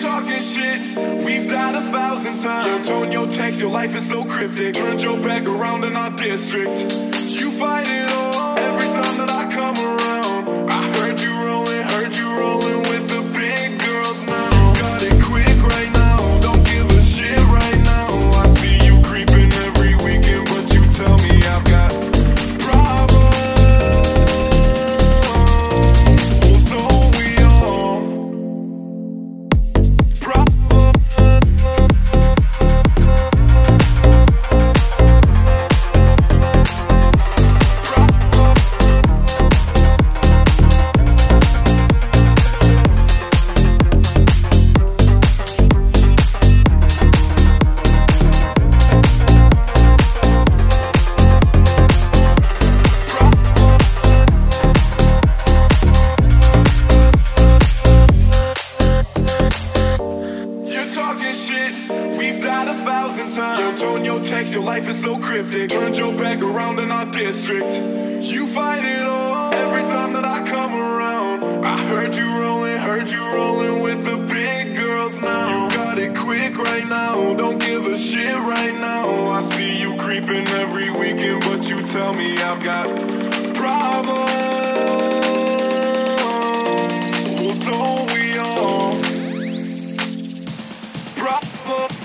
talking shit. We've died a thousand times. Your tone, your text, your life is so cryptic. Turned your back around in our district. a thousand times. Your tone, your text, your life is so cryptic. Turned your back around in our district. You fight it all every time that I come around. I heard you rolling, heard you rolling with the big girls now. You got it quick right now, don't give a shit right now. I see you creeping every weekend, but you tell me I've got problems. Well, don't we all? Problems.